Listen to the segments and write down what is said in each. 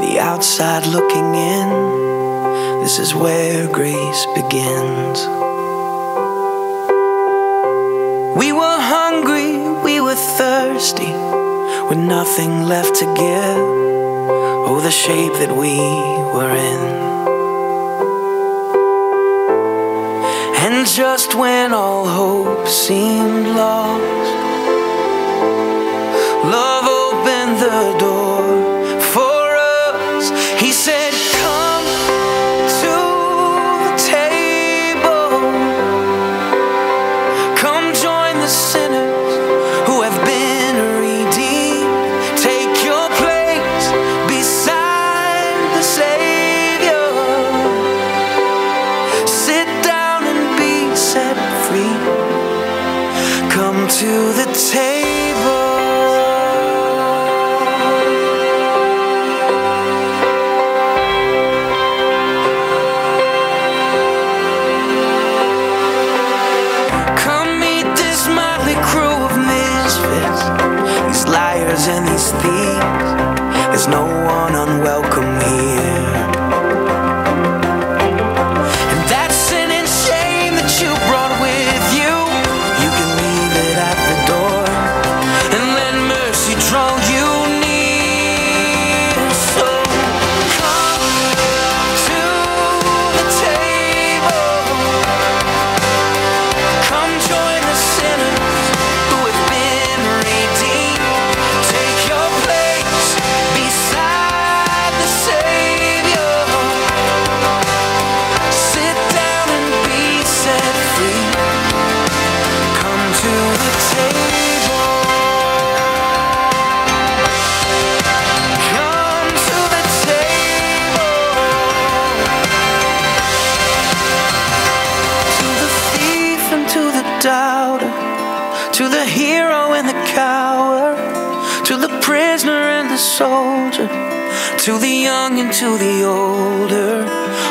The outside looking in, this is where grace begins. We were hungry, we were thirsty, with nothing left to give. Oh, the shape that we were in. And just when all hope seemed lost. to the table. Come meet this motley crew of misfits, these liars and these thieves. There's no one unwelcome. To the hero and the coward, to the prisoner and the soldier, to the young and to the older,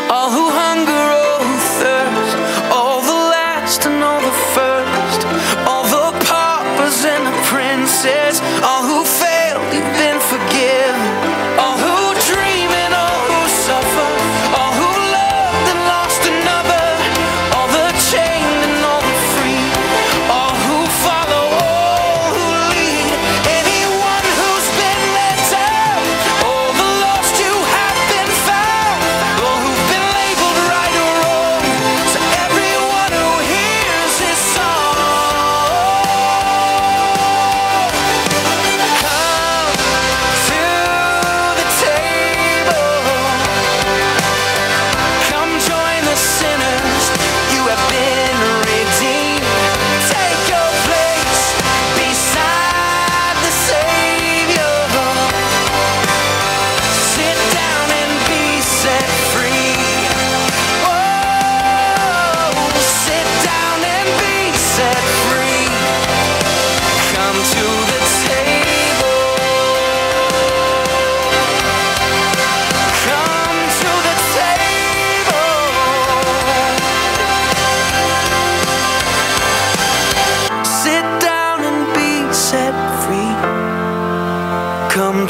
all who hunger.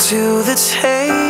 to the table.